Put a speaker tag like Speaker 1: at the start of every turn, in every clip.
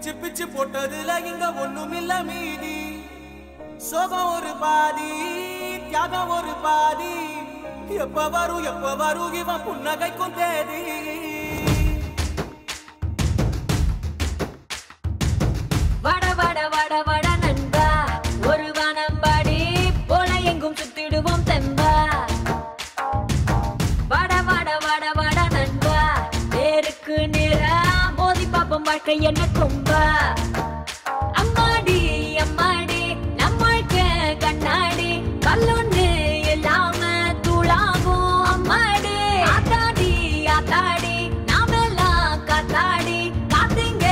Speaker 1: பிச்சு பிச்சு போட்டதுல இங்க ஒண்ணுமில்ல மீதி. சோகம் ஒரு பாதி தியாகம் ஒரு பாதி. எப்ப வரும் எப்ப வரும் இவன் புன்னகைக்கும் தேதி.
Speaker 2: வாழ்க்கை என்ன கொம்ப? அம்மாடி அம்மாடி நம்மளுக்கு கண்ணாடி. கல்லொன்னு இல்லாம தூளாகும் அம்மாடி. ஆத்தாடி ஆத்தாடி நாமெல்லாம் காத்தாடி. காத்துங்க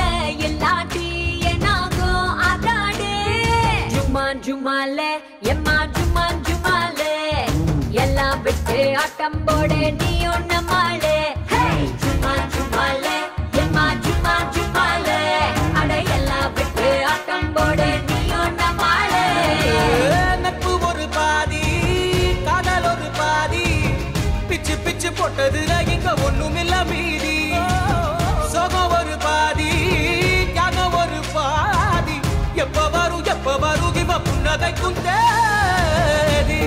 Speaker 2: இல்லாட்டி என்னாகும் ஆத்தாடி. ஜுமா ஜும்மாலே எம்மா ஜுமா ஜும்மாலே. எல்லாம் விட்டு ஆட்டம் போட நீ
Speaker 1: ஒன்னு போட்டதுல இங்க ஒண்ணுமில்ல மீதி. சொகம் ஒரு பாதி தியாகம் ஒரு பாதி. எப்ப வரும் எப்ப வரும் இவ புன்னகைக்கும் தேதி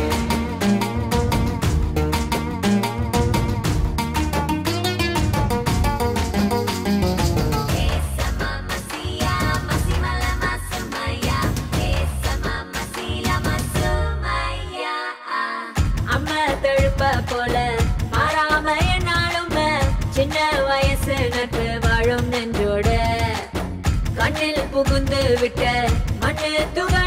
Speaker 2: போல புகுந்து விட்ட மண்ணு துகள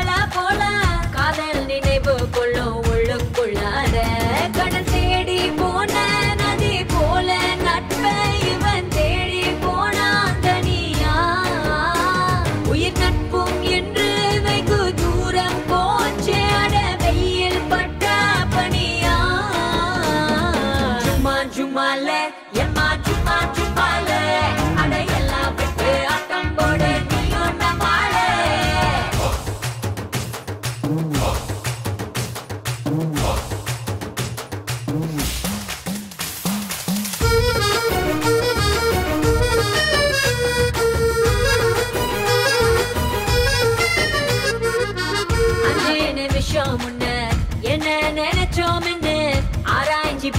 Speaker 2: முன்ன என்ன நினைச்சோம்னு ஆராய்ச்சி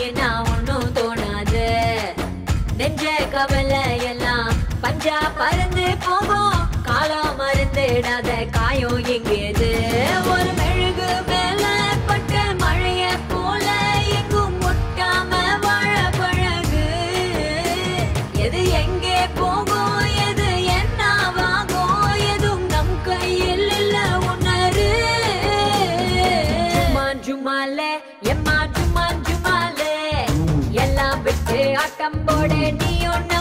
Speaker 2: என்ன ஒன்னும் தோணாது. நெஞ்ச கவலை எல்லாம் பஞ்சா பறந்து போகும். காலம் மறந்துடாத காயம் எங்கேது कंबोडे नियोना